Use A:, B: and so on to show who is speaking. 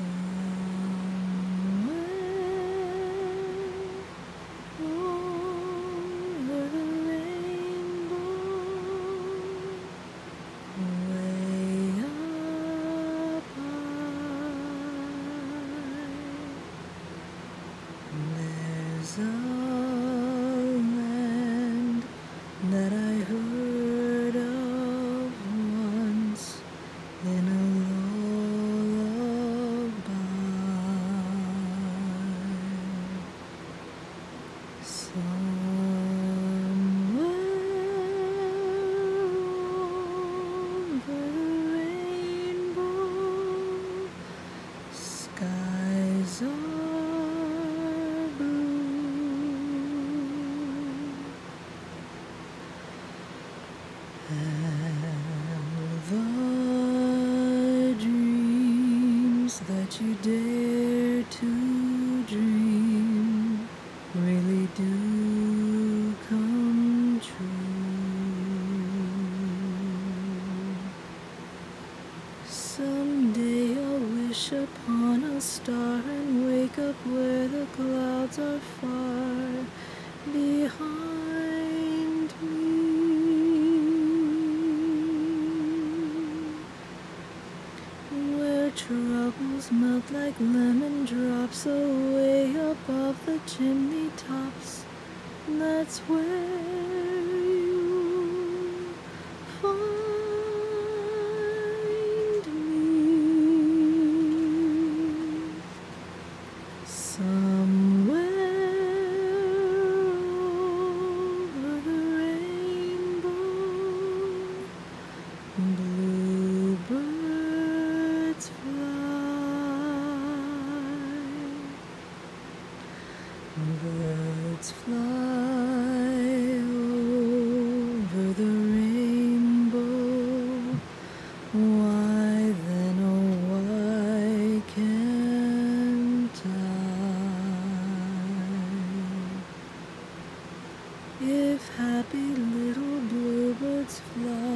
A: over And the dreams that you dare to dream really do come true. Someday I'll wish upon a star and wake up where the clouds are far behind me. Troubles melt like lemon drops away above the chimney tops. That's where you find me. Somewhere Birds fly over the rainbow, why then, oh, why can't I? If happy little bluebirds fly.